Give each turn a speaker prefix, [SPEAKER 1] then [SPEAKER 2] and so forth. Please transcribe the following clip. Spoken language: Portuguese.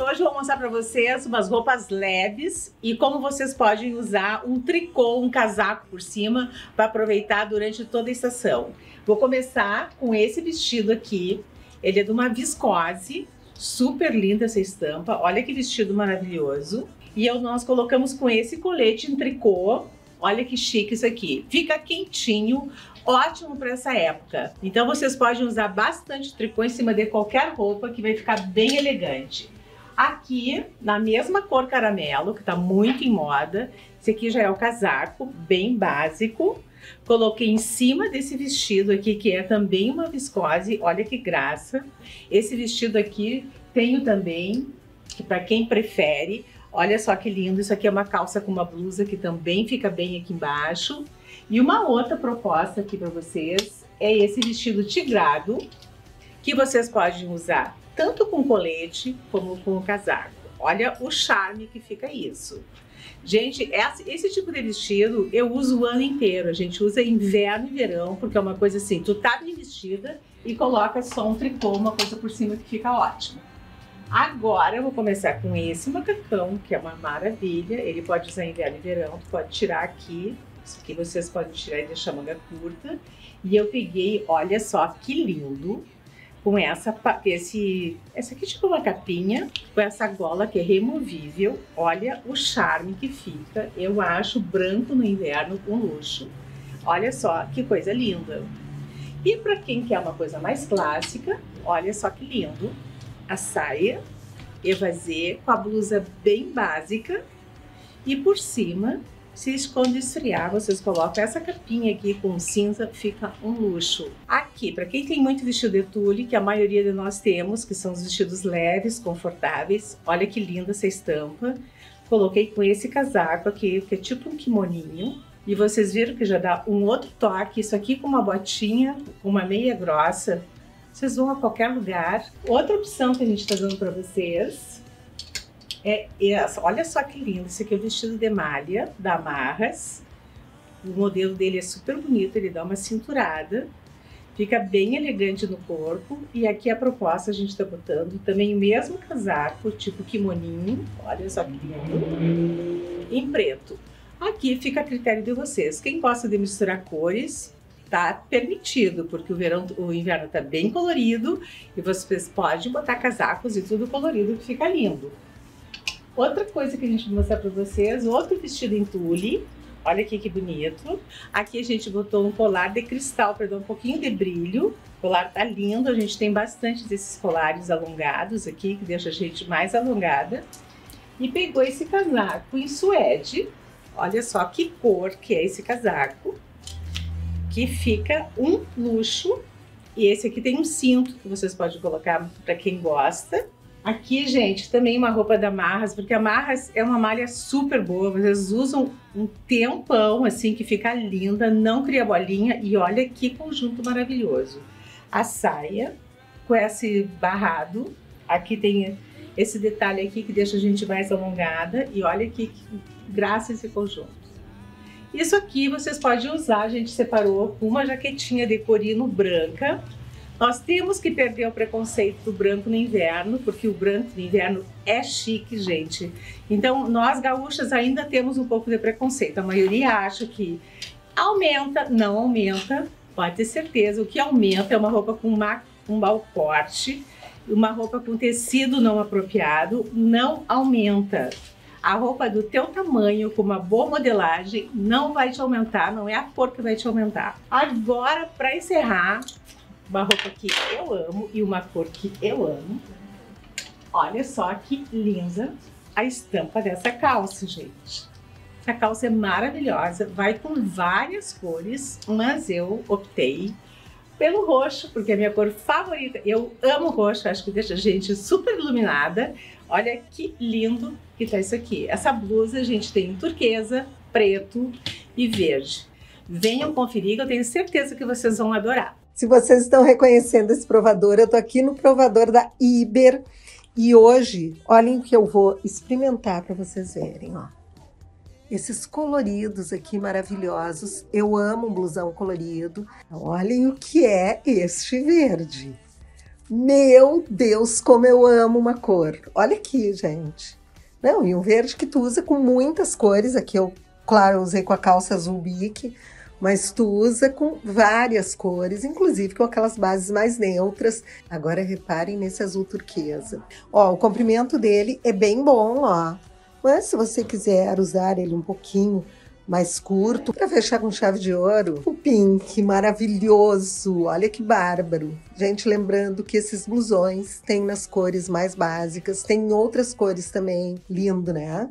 [SPEAKER 1] hoje eu vou mostrar pra vocês umas roupas leves e como vocês podem usar um tricô, um casaco por cima para aproveitar durante toda a estação. Vou começar com esse vestido aqui. Ele é de uma viscose, super linda essa estampa. Olha que vestido maravilhoso. E eu, nós colocamos com esse colete em tricô. Olha que chique isso aqui. Fica quentinho, ótimo para essa época. Então vocês podem usar bastante tricô em cima de qualquer roupa que vai ficar bem elegante. Aqui, na mesma cor caramelo, que tá muito em moda, esse aqui já é o casaco, bem básico. Coloquei em cima desse vestido aqui, que é também uma viscose, olha que graça. Esse vestido aqui tenho também, que para quem prefere, olha só que lindo. Isso aqui é uma calça com uma blusa que também fica bem aqui embaixo. E uma outra proposta aqui para vocês é esse vestido tigrado, que vocês podem usar tanto com colete como com o casaco. Olha o charme que fica isso. Gente, esse tipo de vestido eu uso o ano inteiro. A gente usa inverno e verão, porque é uma coisa assim, tu tá bem vestida e coloca só um tricô, uma coisa por cima que fica ótimo. Agora eu vou começar com esse macacão, que é uma maravilha. Ele pode usar inverno e verão, tu pode tirar aqui. Isso aqui vocês podem tirar e deixar manga curta. E eu peguei, olha só que lindo, com essa, esse, essa aqui tipo uma capinha, com essa gola que é removível. Olha o charme que fica. Eu acho branco no inverno um luxo. Olha só que coisa linda. E para quem quer uma coisa mais clássica, olha só que lindo. A saia evasê com a blusa bem básica e por cima se quando esfriar, vocês colocam essa capinha aqui com cinza, fica um luxo. Aqui, para quem tem muito vestido de tule, que a maioria de nós temos, que são os vestidos leves, confortáveis, olha que linda essa estampa. Coloquei com esse casaco aqui, que é tipo um kimoninho. E vocês viram que já dá um outro toque, isso aqui com uma botinha, uma meia grossa. Vocês vão a qualquer lugar. Outra opção que a gente está dando para vocês é essa. Olha só que lindo. Esse aqui é o vestido de malha da Marras. O modelo dele é super bonito, ele dá uma cinturada. Fica bem elegante no corpo. E aqui a proposta a gente está botando também o mesmo casaco, tipo kimoninho. Olha só que lindo. Em preto. Aqui fica a critério de vocês. Quem gosta de misturar cores, tá permitido, porque o verão, o inverno tá bem colorido e vocês podem botar casacos e tudo colorido que fica lindo. Outra coisa que a gente vai mostrar para vocês, outro vestido em tule. Olha aqui que bonito. Aqui a gente botou um colar de cristal para dar um pouquinho de brilho. O colar tá lindo, a gente tem bastante desses colares alongados aqui, que deixa a gente mais alongada. E pegou esse casaco em suede. Olha só que cor que é esse casaco. Que fica um luxo. E esse aqui tem um cinto que vocês podem colocar para quem gosta. Aqui, gente, também uma roupa da Marras, porque a Marras é uma malha super boa, vocês usam um tempão, assim, que fica linda, não cria bolinha, e olha que conjunto maravilhoso. A saia, com esse barrado, aqui tem esse detalhe aqui que deixa a gente mais alongada, e olha que, que graça esse conjunto. Isso aqui vocês podem usar, a gente separou uma jaquetinha de corino branca, nós temos que perder o preconceito do branco no inverno, porque o branco no inverno é chique, gente. Então, nós gaúchas ainda temos um pouco de preconceito. A maioria acha que aumenta, não aumenta. Pode ter certeza, o que aumenta é uma roupa com uma, um mau corte, uma roupa com tecido não apropriado, não aumenta. A roupa do teu tamanho, com uma boa modelagem, não vai te aumentar, não é a cor que vai te aumentar. Agora, para encerrar, uma roupa que eu amo e uma cor que eu amo. Olha só que linda a estampa dessa calça, gente. Essa calça é maravilhosa, vai com várias cores, mas eu optei pelo roxo, porque é a minha cor favorita. Eu amo roxo, acho que deixa a gente super iluminada. Olha que lindo que tá isso aqui. Essa blusa a gente tem em turquesa, preto e verde. Venham conferir que eu tenho certeza que vocês vão adorar.
[SPEAKER 2] Se vocês estão reconhecendo esse provador, eu tô aqui no provador da Iber e hoje, olhem o que eu vou experimentar para vocês verem, ó. Esses coloridos aqui maravilhosos. Eu amo um blusão colorido. Olhem o que é este verde. Meu Deus, como eu amo uma cor. Olha aqui, gente. Não, e um verde que tu usa com muitas cores. Aqui eu, claro, usei com a calça azul bique, mas tu usa com várias cores, inclusive com aquelas bases mais neutras. Agora reparem nesse azul turquesa. Ó, o comprimento dele é bem bom, ó. Mas se você quiser usar ele um pouquinho mais curto, para fechar com chave de ouro, o pink maravilhoso, olha que bárbaro. Gente, lembrando que esses blusões tem nas cores mais básicas, tem outras cores também, lindo, né?